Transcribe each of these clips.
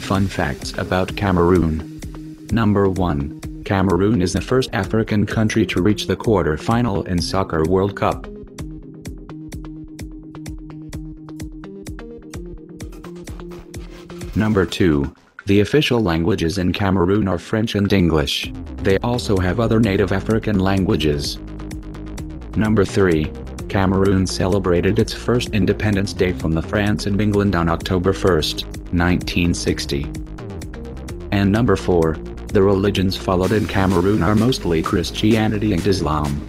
fun facts about Cameroon. Number 1. Cameroon is the first African country to reach the quarter-final in Soccer World Cup. Number 2. The official languages in Cameroon are French and English. They also have other native African languages. Number 3. Cameroon celebrated its first Independence Day from the France and England on October 1, 1960. And number 4. The religions followed in Cameroon are mostly Christianity and Islam.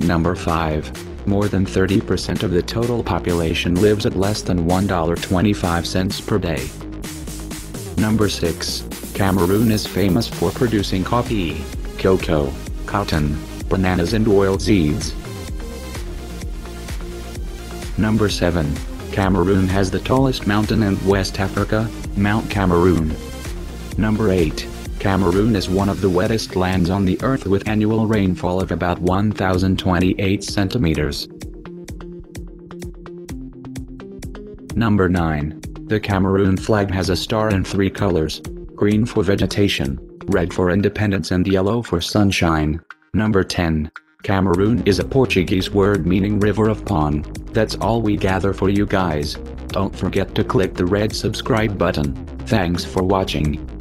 Number 5. More than 30% of the total population lives at less than $1.25 per day. Number 6. Cameroon is famous for producing coffee, cocoa, cotton, bananas and oil seeds. Number 7. Cameroon has the tallest mountain in West Africa, Mount Cameroon. Number 8. Cameroon is one of the wettest lands on the earth with annual rainfall of about 1028 centimeters. Number 9. The Cameroon flag has a star in three colors, green for vegetation, red for independence and yellow for sunshine. Number 10. Cameroon is a Portuguese word meaning river of pawn. That's all we gather for you guys. Don't forget to click the red subscribe button. Thanks for watching.